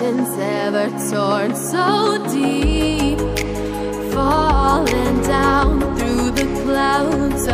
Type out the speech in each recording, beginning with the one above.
ever torn so deep Falling down through the clouds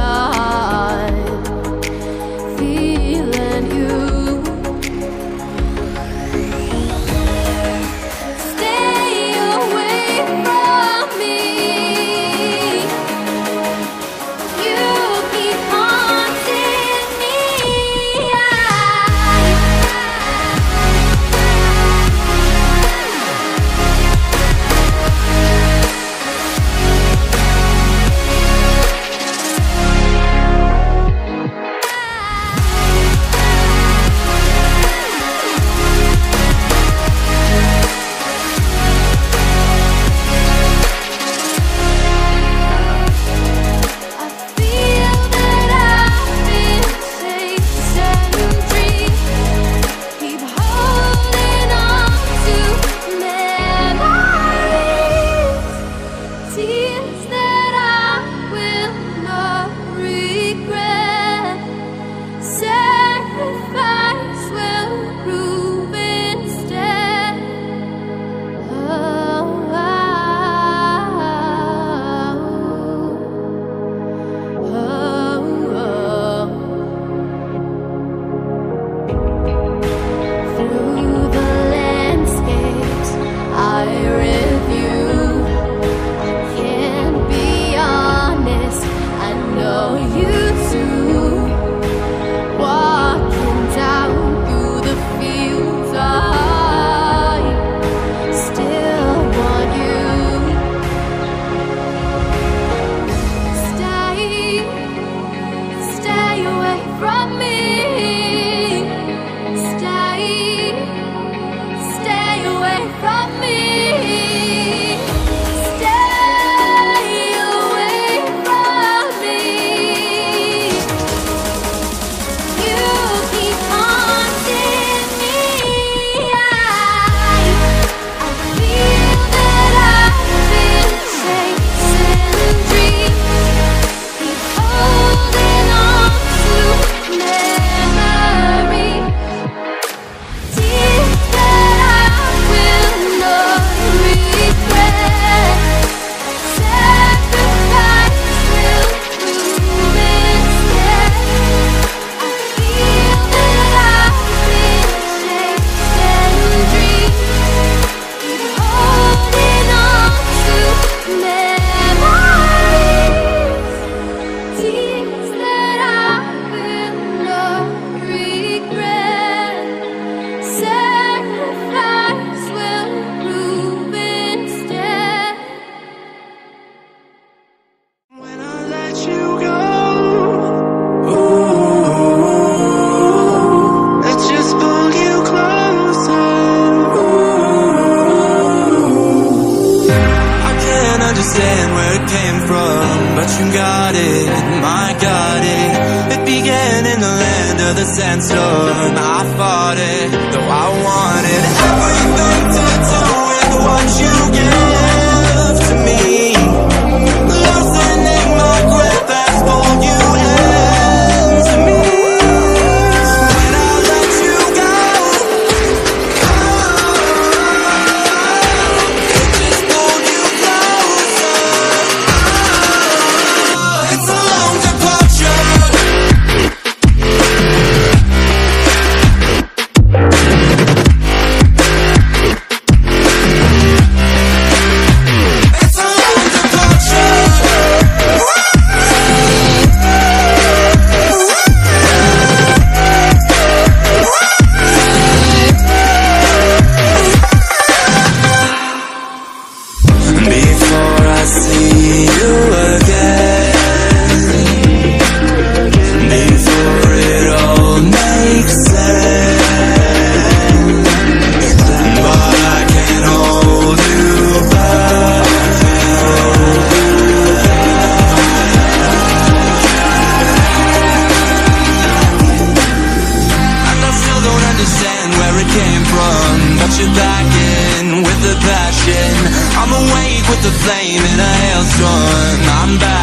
and I outstrung. I'm back.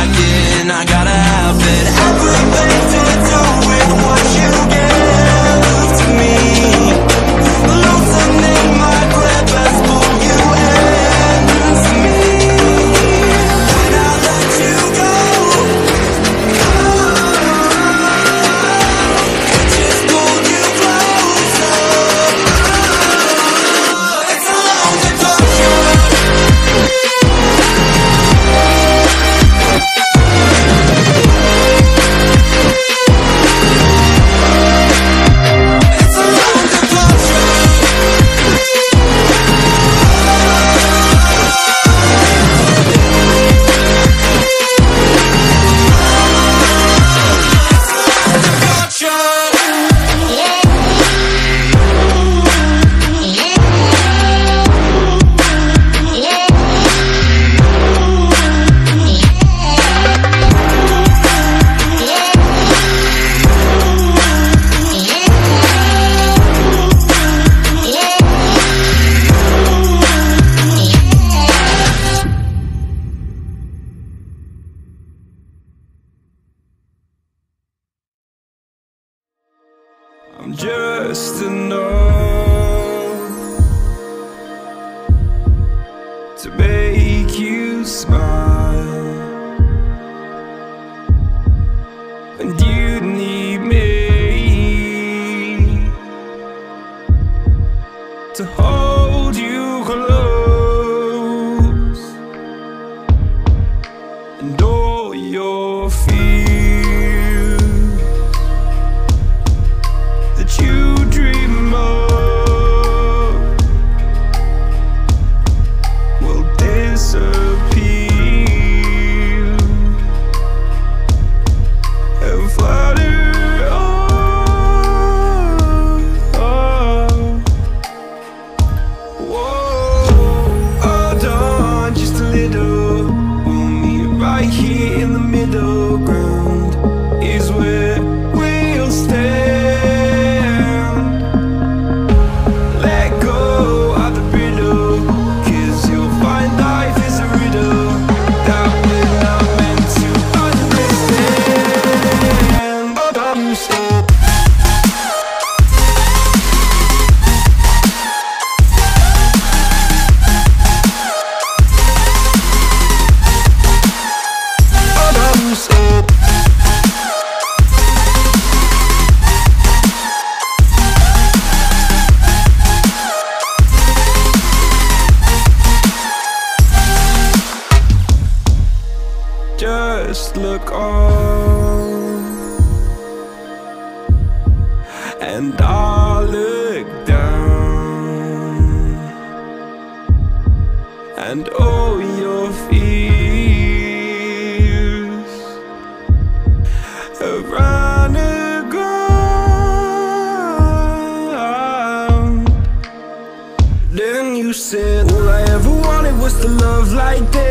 On And I'll look down And all your fears. Have run aground then you said All I ever wanted was to love like this